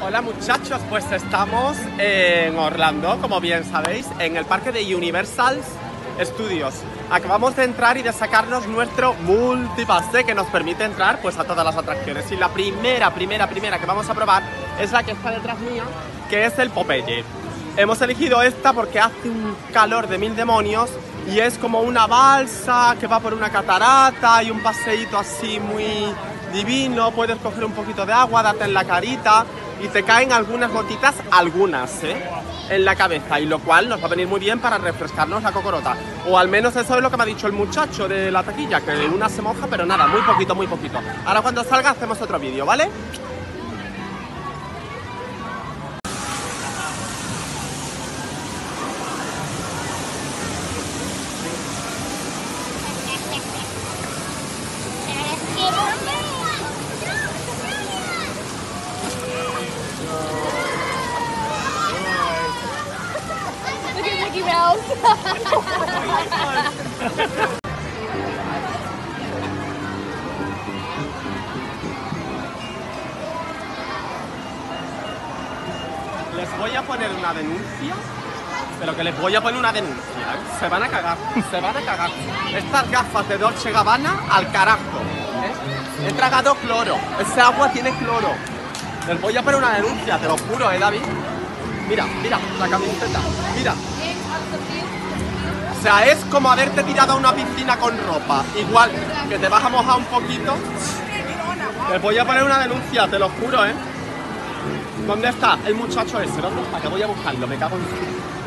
Hola muchachos, pues estamos en Orlando, como bien sabéis, en el parque de Universal Studios. Acabamos de entrar y de sacarnos nuestro multipase que nos permite entrar pues a todas las atracciones. Y la primera, primera, primera que vamos a probar es la que está detrás mía, que es el Popeye. Hemos elegido esta porque hace un calor de mil demonios y es como una balsa que va por una catarata y un paseíto así muy divino. Puedes coger un poquito de agua, darte en la carita y te caen algunas gotitas, algunas, ¿eh? en la cabeza, y lo cual nos va a venir muy bien para refrescarnos la cocorota. O al menos eso es lo que me ha dicho el muchacho de la taquilla, que una se moja, pero nada, muy poquito, muy poquito. Ahora cuando salga hacemos otro vídeo, ¿vale? Les voy a poner una denuncia, pero que les voy a poner una denuncia, ¿eh? Se van a cagar, se van a cagar. Estas gafas de Dolce Gabbana al carajo, ¿eh? He tragado cloro, ese agua tiene cloro. Les voy a poner una denuncia, te lo juro, ¿eh, David? Mira, mira, la camiseta, mira. O sea, es como haberte tirado a una piscina con ropa. Igual que te vas a mojar un poquito. Les voy a poner una denuncia, te lo juro, ¿eh? ¿Dónde está el muchacho ese? ¿Dónde está? Que voy a buscarlo, me cago en...